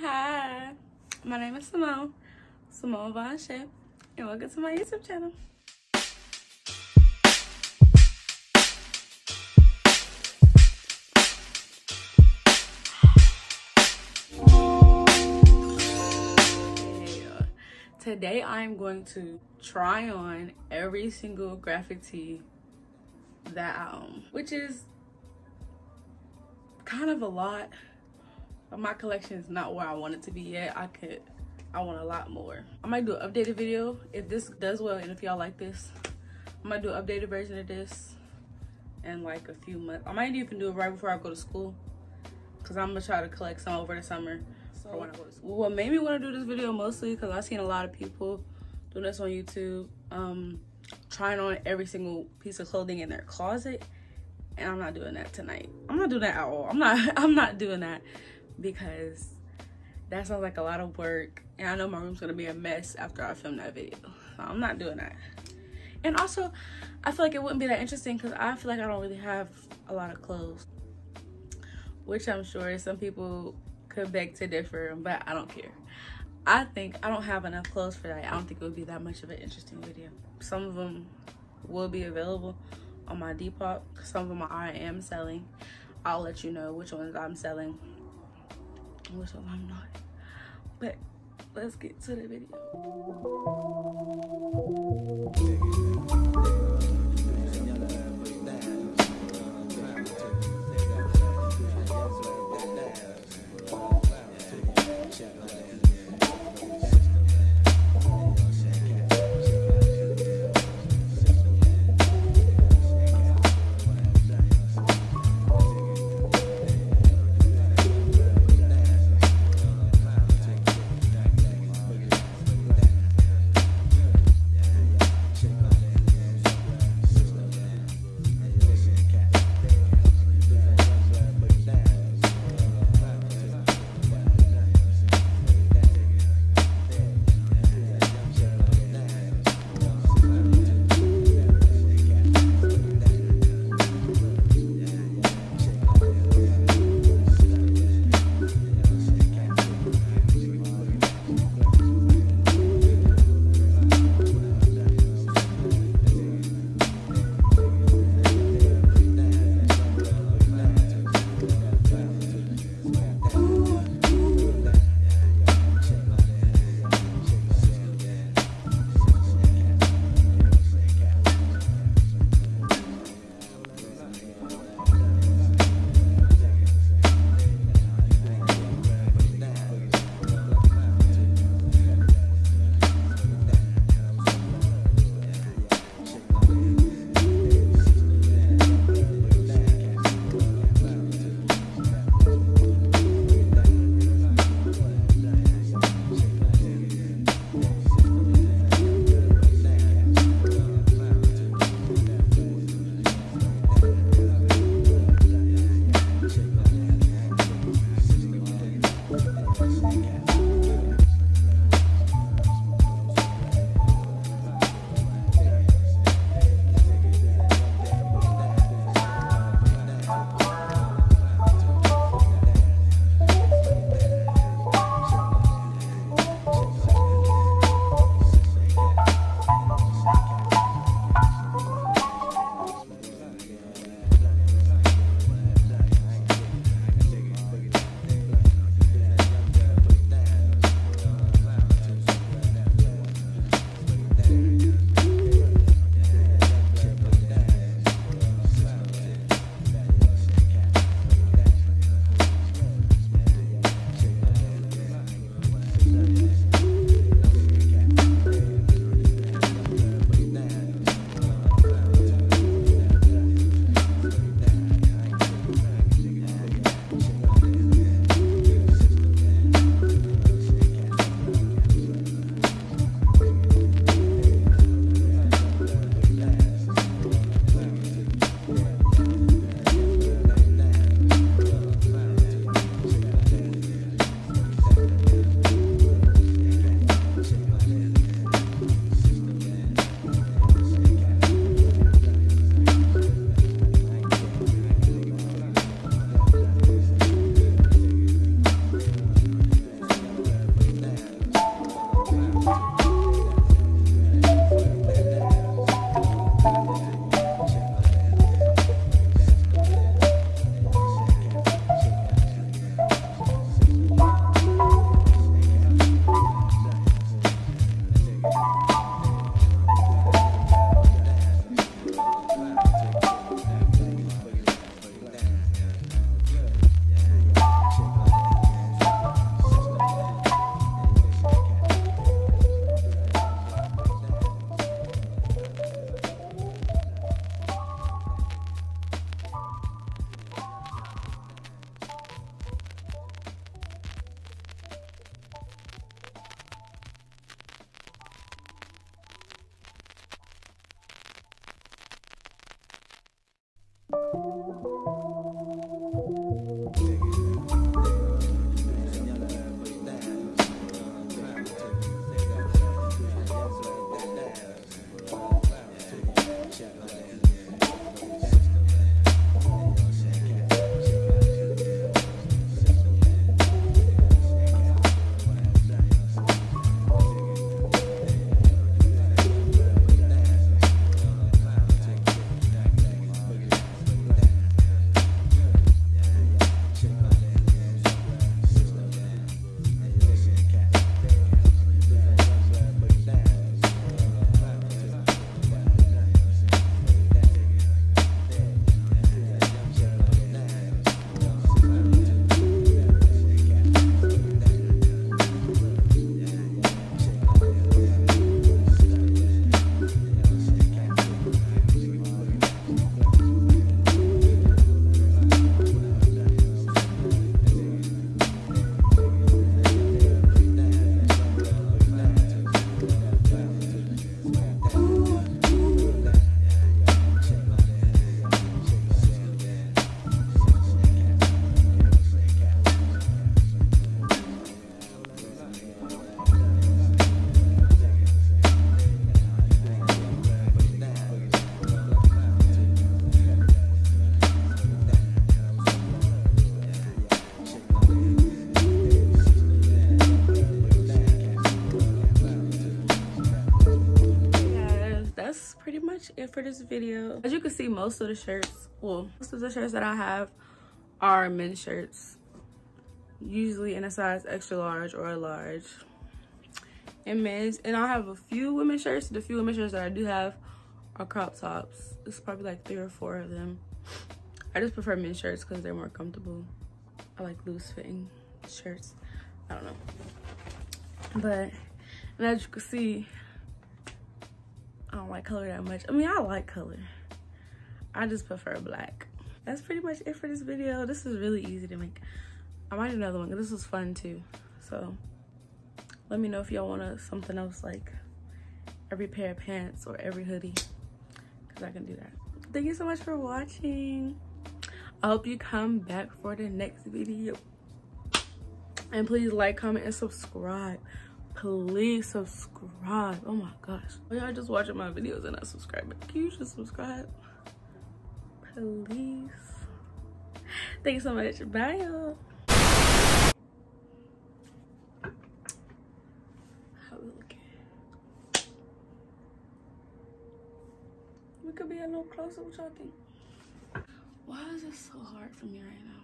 Hi, my name is Symone, Simone Von Chef, and welcome to my YouTube channel. Today I'm going to try on every single graphic tee that I own, which is kind of a lot. My collection is not where I want it to be yet. I could, I want a lot more. I might do an updated video if this does well and if y'all like this. I might do an updated version of this in like a few months. I might even do it right before I go to school because I'm gonna try to collect some over the summer. So when I go to school. What made me want to do this video mostly because I've seen a lot of people doing this on YouTube, um, trying on every single piece of clothing in their closet and I'm not doing that tonight. I'm not doing that at all. I'm not I'm not doing that because that sounds like a lot of work and I know my room's gonna be a mess after I film that video. So I'm not doing that. And also I feel like it wouldn't be that interesting because I feel like I don't really have a lot of clothes. Which I'm sure some people could beg to differ, but I don't care. I think I don't have enough clothes for that. I don't think it would be that much of an interesting video. Some of them will be available on my Depop. Some of them I am selling. I'll let you know which ones I'm selling emotional, so I'm not. But let's get to the video. Yeah. It for this video. As you can see, most of the shirts, well, most of the shirts that I have are men's shirts. Usually in a size extra large or a large. And men's. And I have a few women's shirts. The few women's shirts that I do have are crop tops. It's probably like three or four of them. I just prefer men's shirts because they're more comfortable. I like loose fitting shirts. I don't know. But, and as you can see, I don't like color that much. I mean, I like color. I just prefer black. That's pretty much it for this video. This is really easy to make. I might do another one this was fun too. So let me know if y'all want something else like every pair of pants or every hoodie because I can do that. Thank you so much for watching. I hope you come back for the next video. And please like, comment, and subscribe. Please subscribe. Oh my gosh. Y'all just watching my videos and not subscribing. Can you just subscribe? Please. Thank you so much. Bye, y'all. How we could be a little closer. What y'all think? Why is this so hard for me right now?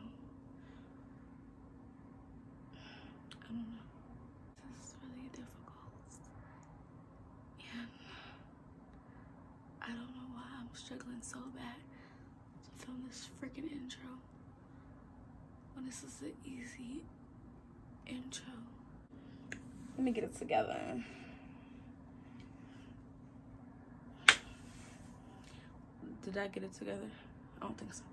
I don't know. This is really difficult. And I don't know why I'm struggling so bad to film this freaking intro when this is an easy intro. Let me get it together. Did I get it together? I don't think so.